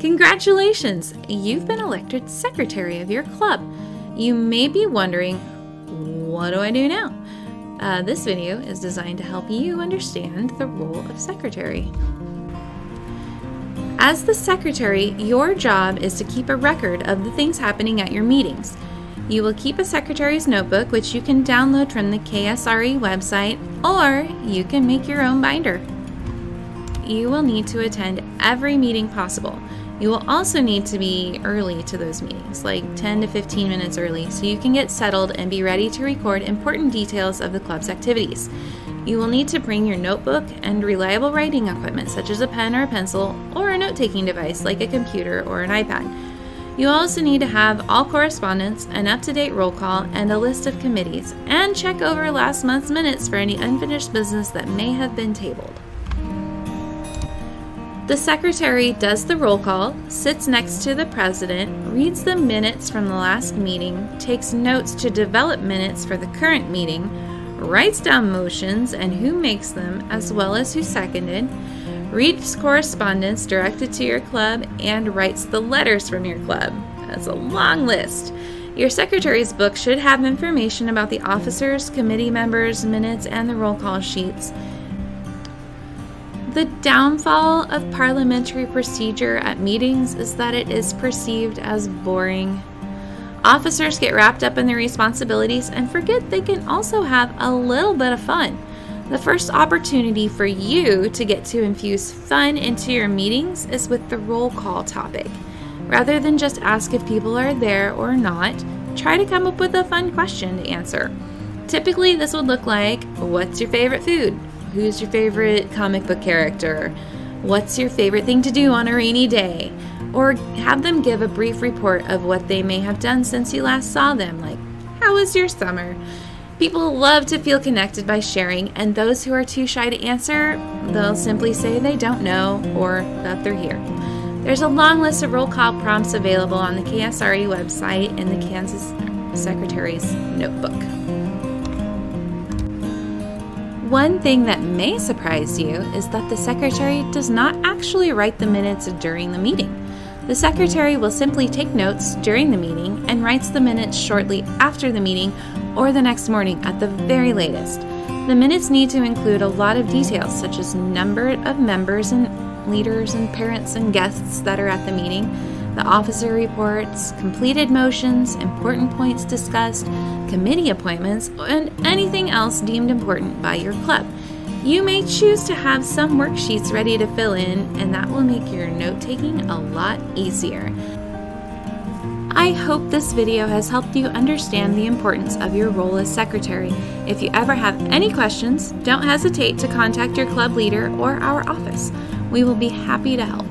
Congratulations! You've been elected secretary of your club. You may be wondering, what do I do now? Uh, this video is designed to help you understand the role of secretary. As the secretary, your job is to keep a record of the things happening at your meetings. You will keep a secretary's notebook, which you can download from the KSRE website, or you can make your own binder. You will need to attend every meeting possible. You will also need to be early to those meetings, like 10 to 15 minutes early, so you can get settled and be ready to record important details of the club's activities. You will need to bring your notebook and reliable writing equipment, such as a pen or a pencil, or a note taking device like a computer or an iPad. You also need to have all correspondence, an up to date roll call, and a list of committees, and check over last month's minutes for any unfinished business that may have been tabled. The secretary does the roll call, sits next to the president, reads the minutes from the last meeting, takes notes to develop minutes for the current meeting, writes down motions and who makes them, as well as who seconded, reads correspondence directed to your club, and writes the letters from your club. That's a long list. Your secretary's book should have information about the officers, committee members, minutes, and the roll call sheets. The downfall of parliamentary procedure at meetings is that it is perceived as boring. Officers get wrapped up in their responsibilities and forget they can also have a little bit of fun. The first opportunity for you to get to infuse fun into your meetings is with the roll call topic. Rather than just ask if people are there or not, try to come up with a fun question to answer. Typically, this would look like What's your favorite food? Who's your favorite comic book character? What's your favorite thing to do on a rainy day? Or have them give a brief report of what they may have done since you last saw them, like, how was your summer? People love to feel connected by sharing, and those who are too shy to answer, they'll simply say they don't know or that they're here. There's a long list of roll call prompts available on the KSRE website in the Kansas Secretary's Notebook. One thing that may surprise you is that the secretary does not actually write the minutes during the meeting. The secretary will simply take notes during the meeting and writes the minutes shortly after the meeting or the next morning at the very latest. The minutes need to include a lot of details such as number of members and leaders and parents and guests that are at the meeting, the officer reports, completed motions, important points discussed, committee appointments, and anything else deemed important by your club. You may choose to have some worksheets ready to fill in, and that will make your note taking a lot easier. I hope this video has helped you understand the importance of your role as secretary. If you ever have any questions, don't hesitate to contact your club leader or our office. We will be happy to help.